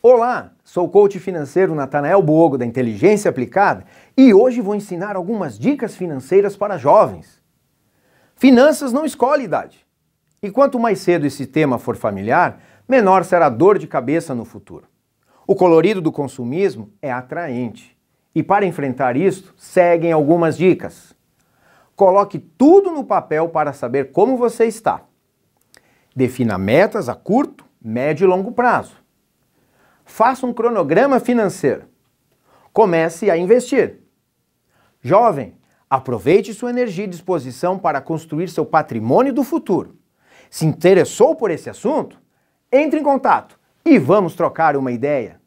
Olá, sou o coach financeiro Natanael Bogo da Inteligência Aplicada e hoje vou ensinar algumas dicas financeiras para jovens. Finanças não escolhe idade. E quanto mais cedo esse tema for familiar, menor será a dor de cabeça no futuro. O colorido do consumismo é atraente. E para enfrentar isto, seguem algumas dicas. Coloque tudo no papel para saber como você está. Defina metas a curto, médio e longo prazo. Faça um cronograma financeiro. Comece a investir. Jovem, aproveite sua energia e disposição para construir seu patrimônio do futuro. Se interessou por esse assunto? Entre em contato e vamos trocar uma ideia.